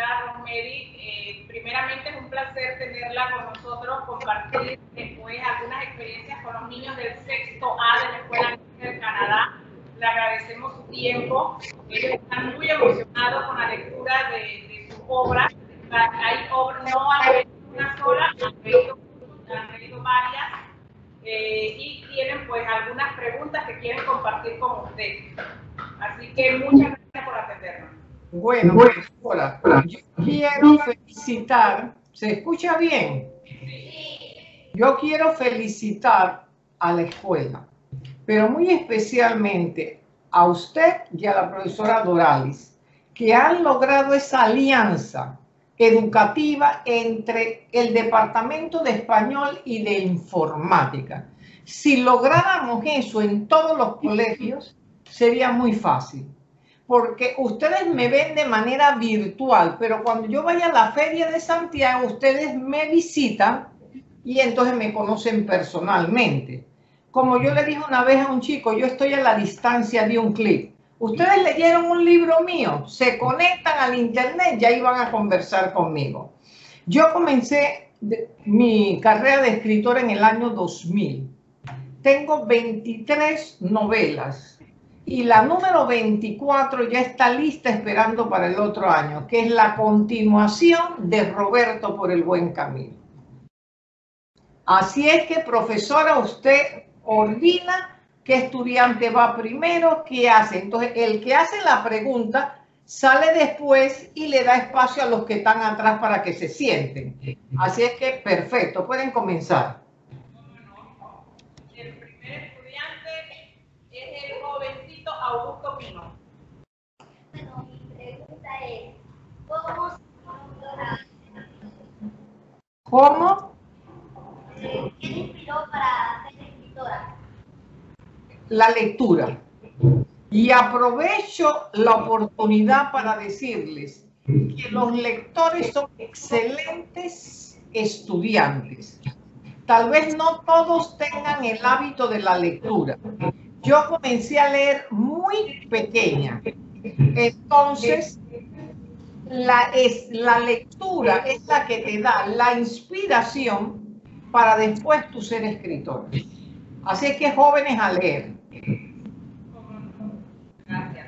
licenciada Rosemary. Eh, primeramente es un placer tenerla con nosotros, compartir después algunas experiencias con los niños del sexto A de la Escuela de Canadá. Le agradecemos su tiempo. Ellos están muy emocionados con la lectura de, de sus obras. Hay obras, no han leído una sola, han leído, han leído varias. Eh, y tienen pues algunas preguntas que quieren compartir con usted. Así que muchas gracias por atendernos. Bueno, bueno hola. Yo quiero felicitar, ¿se escucha bien? Yo quiero felicitar a la escuela, pero muy especialmente a usted y a la profesora Doralis, que han logrado esa alianza educativa entre el Departamento de Español y de Informática. Si lográramos eso en todos los colegios, sería muy fácil porque ustedes me ven de manera virtual, pero cuando yo vaya a la feria de Santiago, ustedes me visitan y entonces me conocen personalmente. Como yo le dije una vez a un chico, yo estoy a la distancia de un clic. Ustedes leyeron un libro mío, se conectan al internet, ya iban a conversar conmigo. Yo comencé mi carrera de escritor en el año 2000. Tengo 23 novelas, y la número 24 ya está lista esperando para el otro año, que es la continuación de Roberto por el buen camino. Así es que, profesora, usted ordina qué estudiante va primero, qué hace. Entonces, el que hace la pregunta sale después y le da espacio a los que están atrás para que se sienten. Así es que, perfecto, pueden comenzar. Augusto Pino. Bueno, mi pregunta es, ¿cómo ¿Cómo? ¿Qué le inspiró para ser escritora? La lectura. Y aprovecho la oportunidad para decirles que los lectores son excelentes estudiantes. Tal vez no todos tengan el hábito de la lectura, yo comencé a leer muy pequeña. Entonces, la, es, la lectura es la que te da la inspiración para después tú ser escritor. Así que jóvenes a leer. Gracias.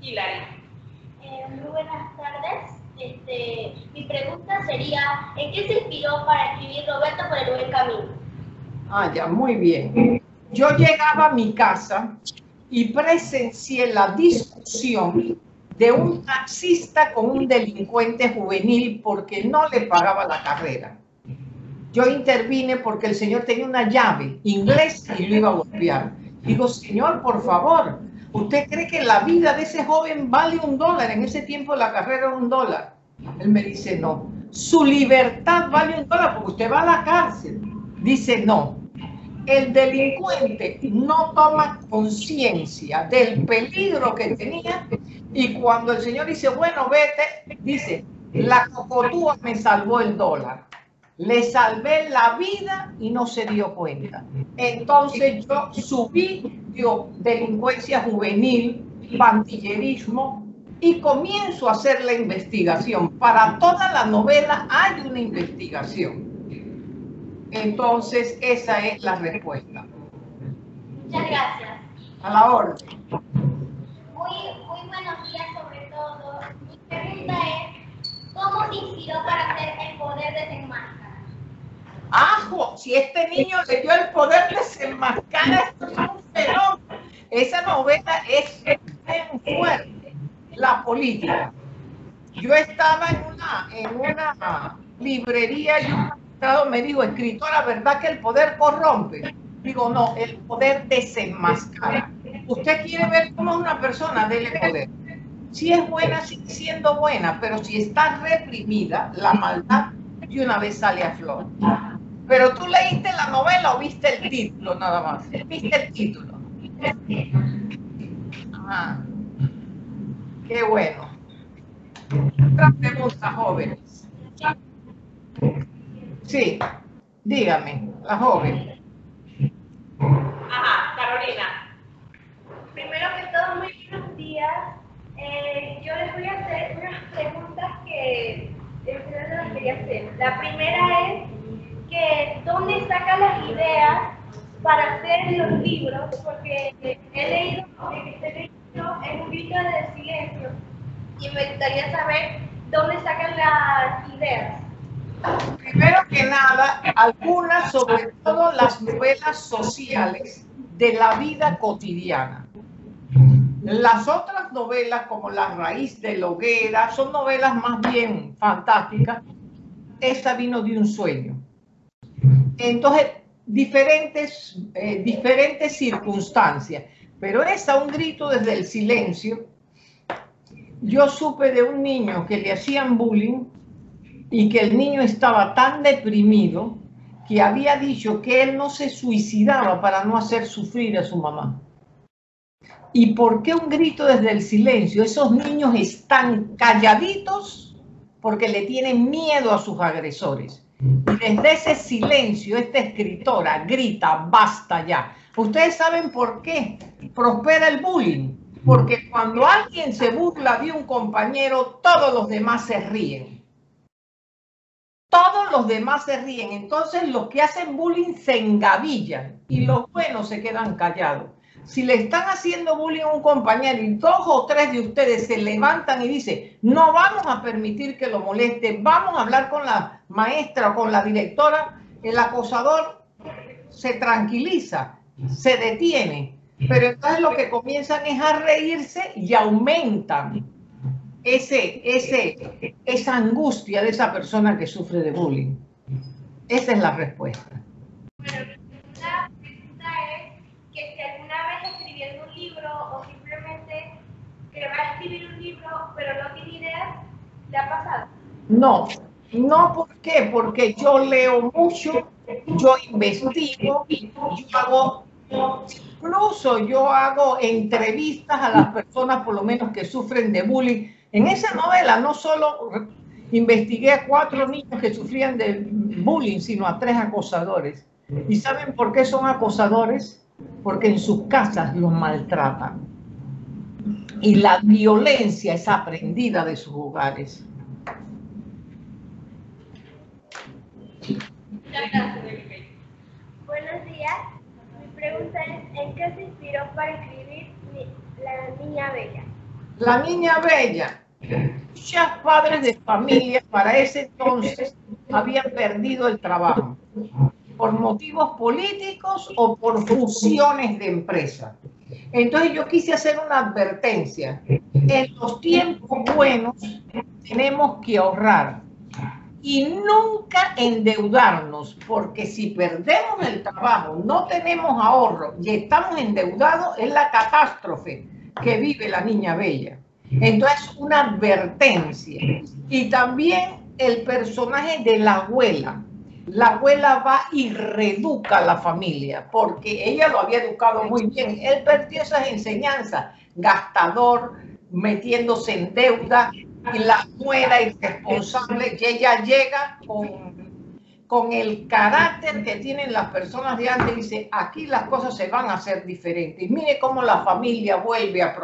Hilary. Eh, muy buenas tardes. Este, mi pregunta sería, ¿en qué se inspiró para escribir Roberto por el buen camino? Ah, ya, muy bien. Yo llegaba a mi casa y presencié la discusión de un taxista con un delincuente juvenil porque no le pagaba la carrera. Yo intervine porque el señor tenía una llave inglesa y lo iba a golpear. Digo, señor, por favor, ¿usted cree que la vida de ese joven vale un dólar? En ese tiempo la carrera era un dólar. Él me dice, no. Su libertad vale un dólar porque usted va a la cárcel. Dice, no el delincuente no toma conciencia del peligro que tenía y cuando el señor dice, bueno, vete, dice, la cocotúa me salvó el dólar. Le salvé la vida y no se dio cuenta. Entonces yo subí yo, delincuencia juvenil, pandillerismo y comienzo a hacer la investigación. Para toda la novela hay una investigación entonces, esa es la respuesta. Muchas gracias. A la orden. Muy, muy buenos días sobre todo. Mi pregunta es, ¿cómo se inspiró para hacer el poder desenmascarar? ¡Ajo! Si este niño le dio el poder desenmascarar, es un fenómeno. Esa novela es bien fuerte. La política. Yo estaba en una, en una librería y un me dijo, escritora, ¿verdad que el poder corrompe? Digo, no, el poder desenmascara. Usted quiere ver cómo es una persona, dele poder. Si es buena, sigue siendo buena, pero si está reprimida, la maldad de una vez sale a flor. Pero tú leíste la novela o viste el título nada más. Viste el título. Ah, qué bueno. Otra pregunta, jóvenes. Sí, dígame, la joven. Ajá, Carolina. Primero que todo, muy buenos días. Eh, yo les voy a hacer unas preguntas quería hacer. La primera es que dónde saca las ideas para hacer los libros, porque he leído que este libro es un grito de silencio y me gustaría saber dónde sacan las ideas. Primero que nada, algunas, sobre todo las novelas sociales de la vida cotidiana. Las otras novelas, como La raíz de la hoguera, son novelas más bien fantásticas. Esta vino de un sueño. Entonces, diferentes, eh, diferentes circunstancias. Pero esa, un grito desde el silencio. Yo supe de un niño que le hacían bullying y que el niño estaba tan deprimido que había dicho que él no se suicidaba para no hacer sufrir a su mamá. ¿Y por qué un grito desde el silencio? Esos niños están calladitos porque le tienen miedo a sus agresores. Y desde ese silencio, esta escritora grita, basta ya. Ustedes saben por qué prospera el bullying. Porque cuando alguien se burla de un compañero, todos los demás se ríen. Los demás se ríen. Entonces los que hacen bullying se engavillan y los buenos se quedan callados si le están haciendo bullying a un compañero y dos o tres de ustedes se levantan y dicen, no vamos a permitir que lo moleste, vamos a hablar con la maestra o con la directora, el acosador se tranquiliza, se detiene. Pero entonces lo que comienzan es a reírse y aumentan ese, ese, esa angustia de esa persona que sufre de bullying. Esa es la respuesta. o simplemente que va a escribir un libro pero no tiene ¿le ha pasado? No, no, ¿por qué? Porque yo leo mucho, yo investigo, yo hago, incluso yo hago entrevistas a las personas por lo menos que sufren de bullying. En esa novela no solo investigué a cuatro niños que sufrían de bullying, sino a tres acosadores. ¿Y saben por qué son acosadores? porque en sus casas los maltratan. Y la violencia es aprendida de sus hogares. Buenos días. Mi pregunta es, ¿en qué se inspiró para escribir La Niña Bella? La Niña Bella. Muchos padres de familia para ese entonces habían perdido el trabajo por motivos políticos o por fusiones de empresas. Entonces yo quise hacer una advertencia. En los tiempos buenos tenemos que ahorrar y nunca endeudarnos, porque si perdemos el trabajo, no tenemos ahorro y estamos endeudados, es la catástrofe que vive la niña bella. Entonces, una advertencia. Y también el personaje de la abuela la abuela va y reeduca a la familia, porque ella lo había educado muy bien. Él perdió esas enseñanzas, gastador, metiéndose en deuda, y la nuera irresponsable, y ella llega con, con el carácter que tienen las personas de antes, dice, aquí las cosas se van a hacer diferentes. Mire cómo la familia vuelve a,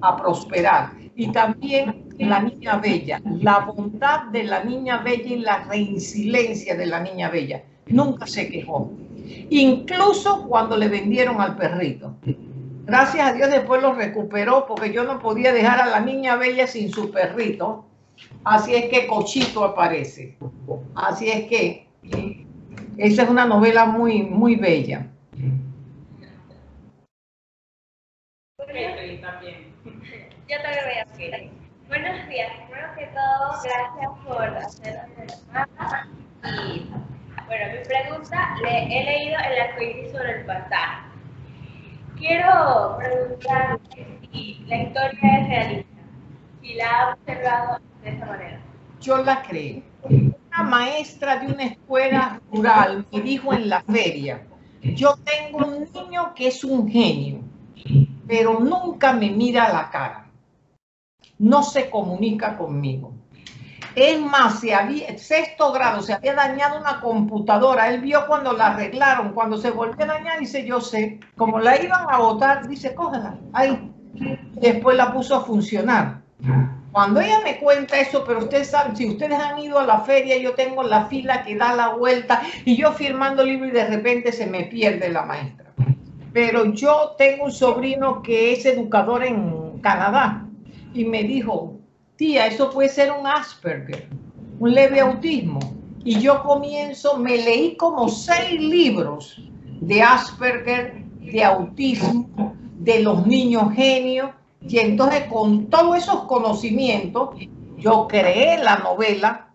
a prosperar. Y también la niña bella, la bondad de la niña bella y la reincidencia de la niña bella. Nunca se quejó. Incluso cuando le vendieron al perrito. Gracias a Dios después lo recuperó porque yo no podía dejar a la niña bella sin su perrito. Así es que Cochito aparece. Así es que esa es una novela muy, muy bella. Yo también voy a Buenos días. Primero que todo, gracias por hacer la Y bueno, mi pregunta, le he leído el arcoíris sobre el pasaje. Quiero preguntar si la historia es realista, si la ha observado de esa manera. Yo la creo. Una maestra de una escuela rural me dijo en la feria, yo tengo un niño que es un genio, pero nunca me mira la cara no se comunica conmigo. Es más, si había, sexto grado, se había dañado una computadora, él vio cuando la arreglaron, cuando se volvió a dañar, dice, yo sé, como la iban a botar, dice, cógela, ahí. Después la puso a funcionar. Cuando ella me cuenta eso, pero ustedes saben, si ustedes han ido a la feria, yo tengo la fila que da la vuelta y yo firmando libro y de repente se me pierde la maestra. Pero yo tengo un sobrino que es educador en Canadá y me dijo, tía, eso puede ser un Asperger, un leve autismo. Y yo comienzo, me leí como seis libros de Asperger, de autismo, de los niños genios y entonces con todos esos conocimientos, yo creé la novela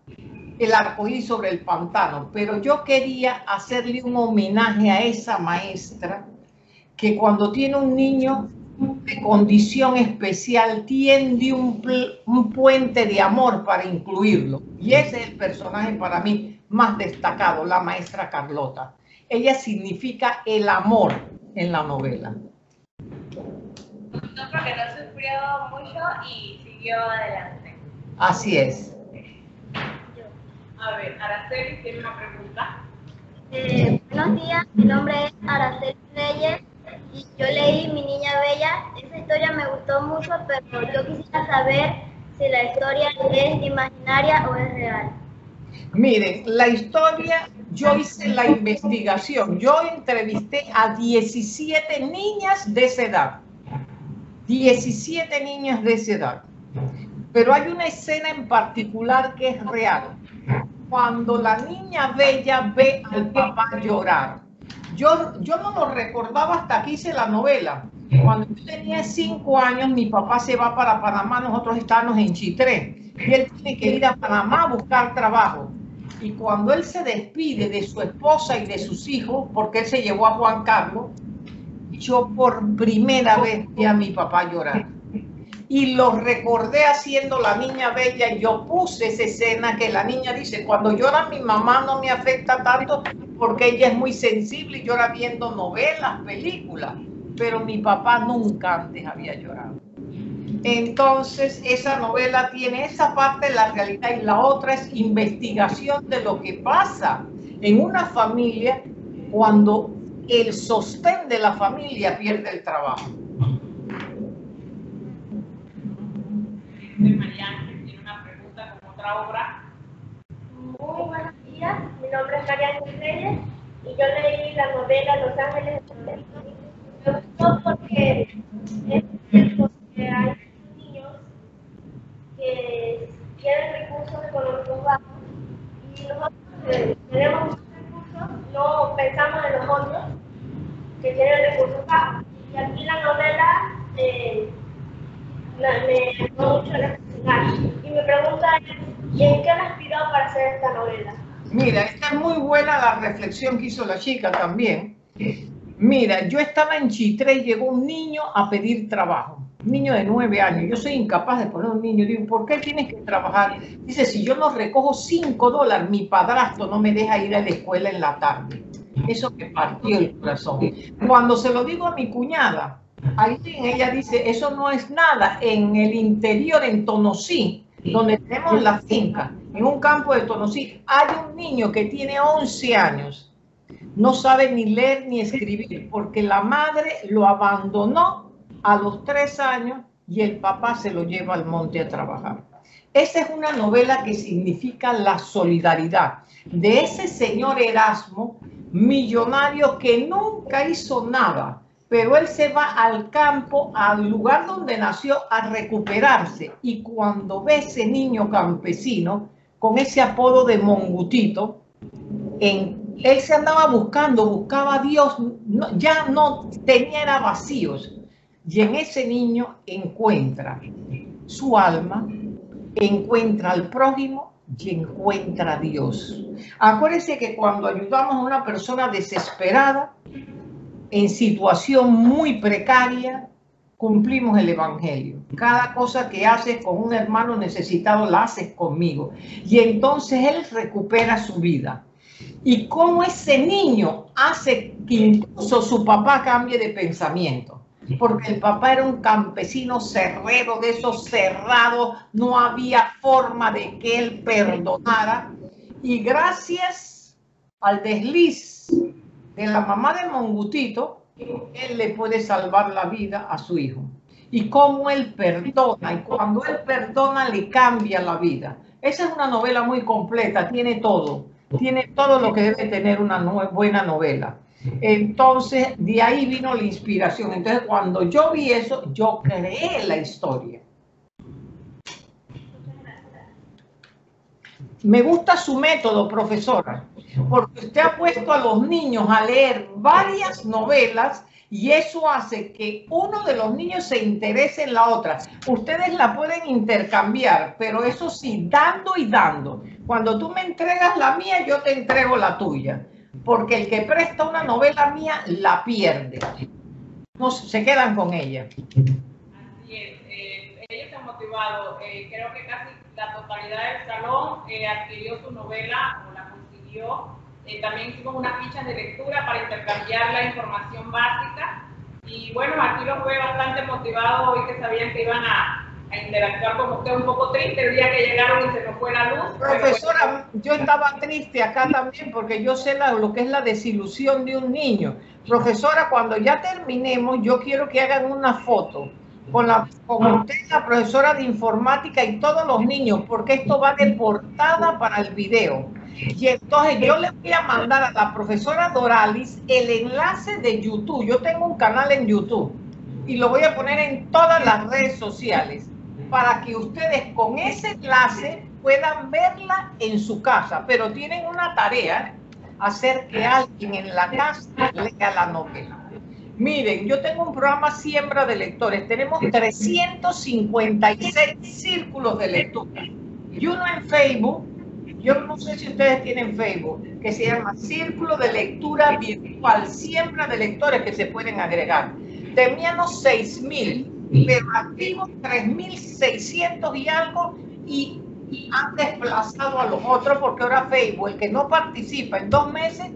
El arcoíris sobre el pantano, pero yo quería hacerle un homenaje a esa maestra que cuando tiene un niño de condición especial tiende un, un puente de amor para incluirlo. Y ese es el personaje para mí más destacado, la maestra Carlota. Ella significa el amor en la novela no sufrió mucho y siguió adelante. Así es. A ver, Araceli tiene una pregunta. Eh, buenos días, mi nombre es Araceli Reyes y yo leí Mi Niña Bella. Esa historia me gustó mucho, pero yo quisiera saber si la historia es imaginaria o es real. Miren, la historia, yo hice la investigación, yo entrevisté a 17 niñas de esa edad 17 niñas de esa edad. Pero hay una escena en particular que es real. Cuando la niña bella ve al papá llorar. Yo, yo no lo recordaba hasta que hice la novela. Cuando yo tenía cinco años, mi papá se va para Panamá, nosotros estábamos en Chitré. Y él tiene que ir a Panamá a buscar trabajo. Y cuando él se despide de su esposa y de sus hijos, porque él se llevó a Juan Carlos, yo por primera vez vi a mi papá llorar. Y lo recordé haciendo la niña bella y yo puse esa escena que la niña dice, cuando llora mi mamá no me afecta tanto porque ella es muy sensible y llora viendo novelas, películas, pero mi papá nunca antes había llorado. Entonces, esa novela tiene esa parte de la realidad y la otra es investigación de lo que pasa en una familia cuando el sostén de la familia pierde el trabajo. Mariana tiene una pregunta con otra obra. Muy buenos días, mi nombre es Mariana Reyes y yo leí la novela Los Ángeles Me gustó porque es cierto que hay niños que tienen recursos económicos bajos y nosotros que tenemos muchos recursos no pensamos en los otros que tiene recursos bajos. Y aquí la novela eh, me ayudó mucho a reflexionar. Y mi pregunta es, ¿y en qué me inspiró para hacer esta novela? Mira, esta es muy buena que hizo la chica también. Mira, yo estaba en Chitre y llegó un niño a pedir trabajo. Un niño de nueve años. Yo soy incapaz de poner un niño. Digo, ¿por qué tienes que trabajar? Dice, si yo no recojo cinco dólares, mi padrastro no me deja ir a la escuela en la tarde. Eso me partió el corazón. Cuando se lo digo a mi cuñada, ahí ella dice, eso no es nada. En el interior, en Tonosí, donde tenemos la finca, en un campo de Tonosí, hay un niño que tiene 11 años. No sabe ni leer ni escribir porque la madre lo abandonó a los 3 años y el papá se lo lleva al monte a trabajar. Esa es una novela que significa la solidaridad de ese señor Erasmo millonario que nunca hizo nada, pero él se va al campo, al lugar donde nació, a recuperarse. Y cuando ve ese niño campesino, con ese apodo de Mongutito, en, él se andaba buscando, buscaba a Dios, ya no tenía vacíos. Y en ese niño encuentra su alma, encuentra al prójimo y encuentra a Dios. Acuérdense que cuando ayudamos a una persona desesperada, en situación muy precaria, cumplimos el Evangelio. Cada cosa que haces con un hermano necesitado la haces conmigo. Y entonces él recupera su vida. Y cómo ese niño hace que incluso su papá cambie de pensamiento porque el papá era un campesino cerrero, de esos cerrados, no había forma de que él perdonara. Y gracias al desliz de la mamá de Mongutito, él le puede salvar la vida a su hijo. y cómo él perdona y cuando él perdona le cambia la vida. Esa es una novela muy completa, tiene todo, tiene todo lo que debe tener una buena novela. Entonces, de ahí vino la inspiración. Entonces, cuando yo vi eso, yo creé la historia. Me gusta su método, profesora, porque usted ha puesto a los niños a leer varias novelas y eso hace que uno de los niños se interese en la otra. Ustedes la pueden intercambiar, pero eso sí, dando y dando. Cuando tú me entregas la mía, yo te entrego la tuya porque el que presta una novela mía la pierde. No se quedan con ella. Así es. Eh, se han motivado. Eh, creo que casi la totalidad del salón eh, adquirió su novela o la consiguió. También hicimos una ficha de lectura para intercambiar la información básica. Y bueno, aquí los fue bastante motivado hoy que sabían que iban a, a interactuar con usted un poco triste el día que llegaron y se nos fue la luz. Profesora, yo estaba triste acá también porque yo sé lo que es la desilusión de un niño. Profesora, cuando ya terminemos, yo quiero que hagan una foto con, la, con usted, la profesora de informática y todos los niños, porque esto va de portada para el video. Y entonces yo le voy a mandar a la profesora Doralis el enlace de YouTube. Yo tengo un canal en YouTube y lo voy a poner en todas las redes sociales para que ustedes con ese enlace puedan verla en su casa, pero tienen una tarea, hacer que alguien en la casa lea la novela. Miren, yo tengo un programa Siembra de Lectores, tenemos 356 círculos de lectura y uno en Facebook, yo no sé si ustedes tienen Facebook, que se llama Círculo de Lectura Virtual, Siembra de Lectores que se pueden agregar. Teníamos 6.000 pero activos 3.600 y algo y, han desplazado a los otros porque ahora Facebook, el que no participa en dos meses,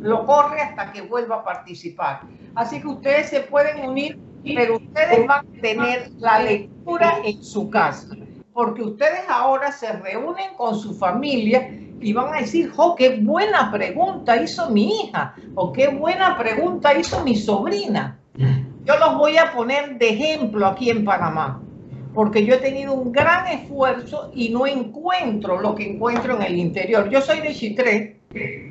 lo corre hasta que vuelva a participar. Así que ustedes se pueden unir, pero ustedes van a tener la lectura en su casa, porque ustedes ahora se reúnen con su familia y van a decir, oh, qué buena pregunta hizo mi hija, o qué buena pregunta hizo mi sobrina. Yo los voy a poner de ejemplo aquí en Panamá, porque yo he tenido un gran esfuerzo y no encuentro lo que encuentro en el interior. Yo soy de Chitré,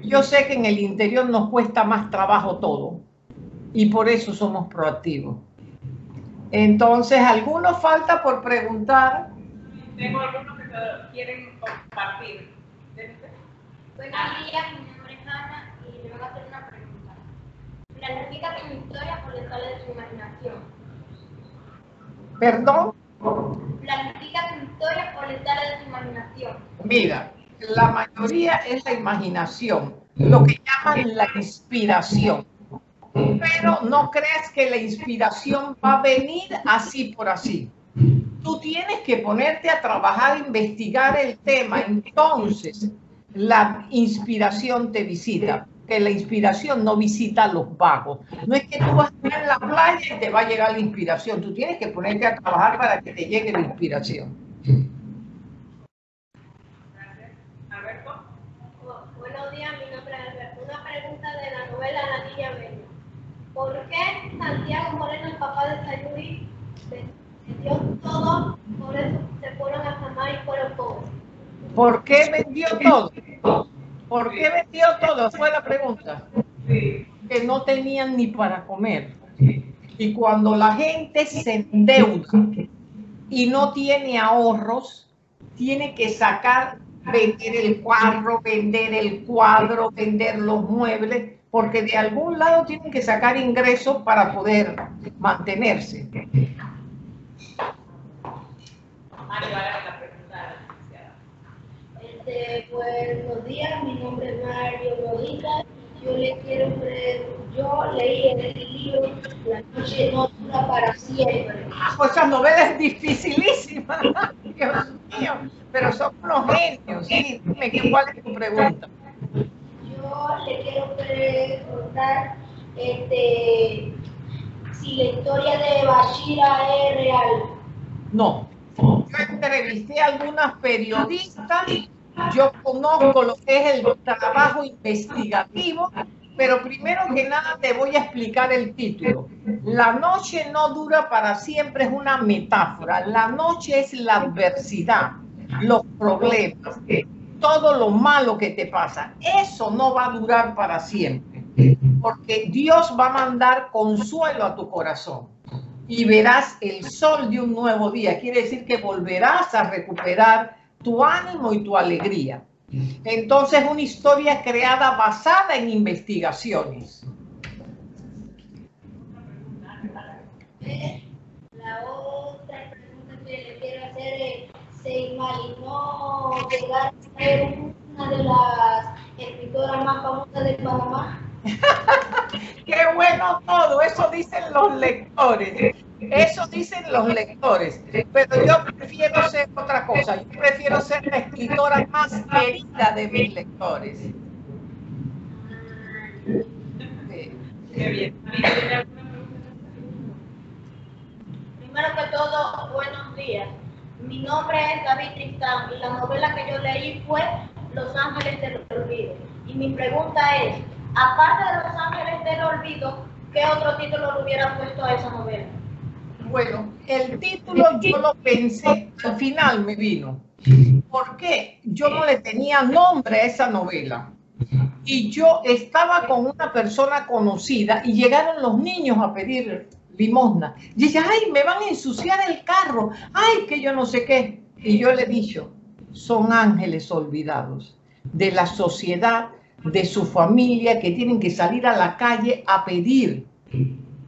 yo sé que en el interior nos cuesta más trabajo todo y por eso somos proactivos. Entonces, algunos falta por preguntar. Tengo algunos que quieren compartir. Buenos días, mi nombre es Ana y le voy a hacer una pregunta. Planifica tu historia por detrás de tu imaginación. ¿Perdón? Planifica tu historia por detrás de tu imaginación. Mira, la mayoría es la imaginación, lo que llaman la inspiración. Pero no creas que la inspiración va a venir así por así. Tú tienes que ponerte a trabajar, investigar el tema, entonces la inspiración te visita que la inspiración no visita a los vagos. No es que tú vas a estar en la playa y te va a llegar la inspiración. Tú tienes que ponerte a trabajar para que te llegue la inspiración. Buenos días, mi nombre es Alberto. Una pregunta de la novela La Niña Bella. ¿Por qué Santiago Moreno, el papá de Sayuri, ¿Por qué vendió todo? ¿Por qué vendió todo? Fue la pregunta. Que no tenían ni para comer. Y cuando la gente se endeuda y no tiene ahorros, tiene que sacar, vender el cuadro, vender el cuadro, vender los muebles, porque de algún lado tienen que sacar ingresos para poder mantenerse. Este, buenos días, mi nombre es Mario Rodita. Yo le quiero yo leí el libro La noche no dura para siempre. Pues esa novela es dificilísima, Dios mío, pero son unos genios. Sí, dime, ¿cuál es tu pregunta? Yo le quiero preguntar este, si la historia de Bashira es real. No. Yo entrevisté a algunas periodistas yo conozco lo que es el trabajo investigativo pero primero que nada te voy a explicar el título. La noche no dura para siempre, es una metáfora. La noche es la adversidad, los problemas, todo lo malo que te pasa. Eso no va a durar para siempre, porque Dios va a mandar consuelo a tu corazón y verás el sol de un nuevo día. Quiere decir que volverás a recuperar tu ánimo y tu alegría. Entonces, una historia creada basada en investigaciones. La otra pregunta que le quiero hacer es, ¿se imaginó llegar a ser una de las escritoras más famosas de Panamá? Qué bueno todo, eso dicen los lectores. Eso dicen los lectores, pero yo prefiero ser otra cosa. Yo prefiero ser la escritora más querida de mis lectores. Qué bien. Primero que todo, buenos días. Mi nombre es David Tristán y la novela que yo leí fue Los Ángeles del Olvido. Y mi pregunta es, aparte de Los Ángeles del Olvido, ¿qué otro título le hubieran puesto a esa novela? Bueno, el título yo lo pensé, al final me vino. ¿Por qué? Yo no le tenía nombre a esa novela. Y yo estaba con una persona conocida y llegaron los niños a pedir limosna. Y dice, ay, me van a ensuciar el carro. Ay, que yo no sé qué. Y yo le he dicho, son ángeles olvidados de la sociedad, de su familia, que tienen que salir a la calle a pedir,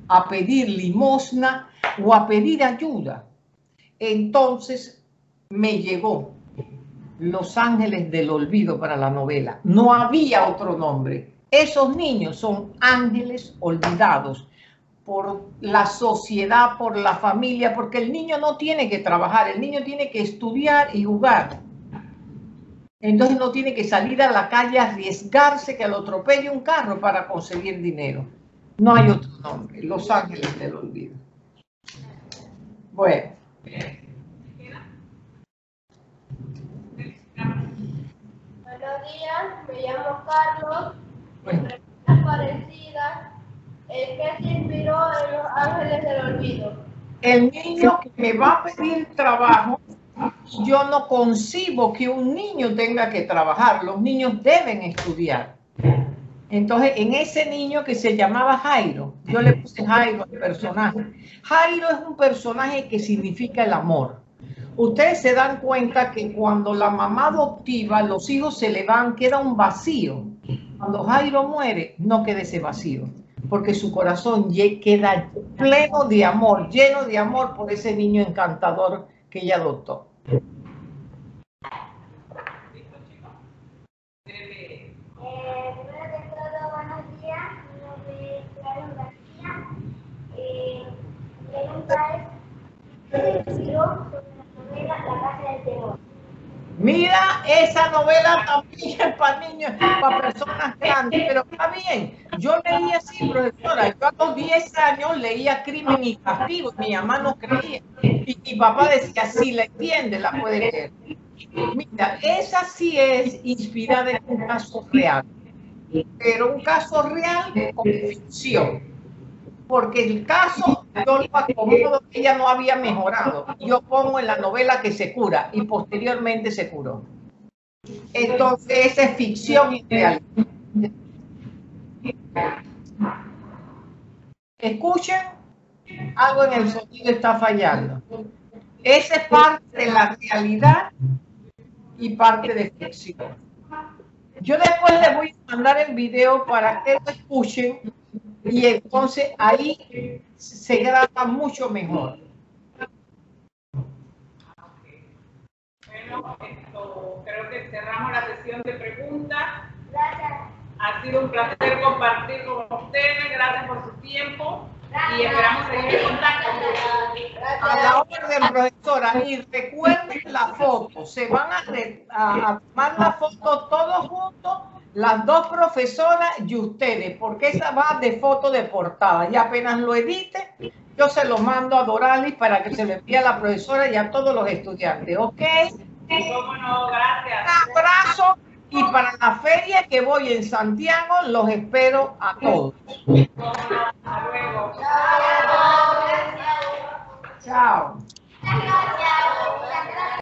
a pedir limosna o a pedir ayuda. Entonces me llegó Los Ángeles del Olvido para la novela. No había otro nombre. Esos niños son ángeles olvidados por la sociedad, por la familia, porque el niño no tiene que trabajar, el niño tiene que estudiar y jugar. Entonces no tiene que salir a la calle a arriesgarse que lo atropelle un carro para conseguir dinero. No hay otro nombre, Los Ángeles del Olvido. Bueno. Buenos días, me llamo Carlos. Bueno. Preguntas parecidas. ¿En qué se inspiró en Los Ángeles del Olvido? El niño que me va a pedir trabajo, yo no concibo que un niño tenga que trabajar. Los niños deben estudiar. Entonces, en ese niño que se llamaba Jairo, yo le puse Jairo al personaje. Jairo es un personaje que significa el amor. Ustedes se dan cuenta que cuando la mamá adoptiva, los hijos se le van, queda un vacío. Cuando Jairo muere, no queda ese vacío, porque su corazón queda pleno de amor, lleno de amor por ese niño encantador que ella adoptó. ¿Listo, chicos? Breve. Eh, primero que todo, buenos días. Mi nombre es Claro García. Eh, mi pregunta es, Mira, esa novela también es para niños, para personas grandes, pero está bien. Yo leía así, profesora. Yo a los 10 años leía Crimen y Castigo. Mi mamá no creía. Y mi papá decía, si la entiende, la puede leer. Mira, esa sí es inspirada en un caso real, pero un caso real con ficción. Porque el caso yo ella no había mejorado. Yo pongo en la novela que se cura y posteriormente se curó. Entonces, esa es ficción realidad. Escuchen, algo en el sonido está fallando. Esa es parte de la realidad y parte de ficción. Yo después les voy a mandar el video para que lo escuchen y entonces ahí se graba mucho mejor. Bueno, esto, creo que cerramos la sesión de preguntas. Gracias. Ha sido un placer compartir con ustedes. Gracias por su tiempo y esperamos seguir en contacto. A la orden, profesora, y recuerden la foto, se van a, a tomar la foto todos juntos, las dos profesoras y ustedes, porque esa va de foto de portada. Y apenas lo edite, yo se lo mando a Doralis para que se lo envíe a la profesora y a todos los estudiantes, ¿ok? Cómo no, gracias. Un abrazo Y para la feria que voy en Santiago, los espero a todos. Hasta luego. Chao. Gracias.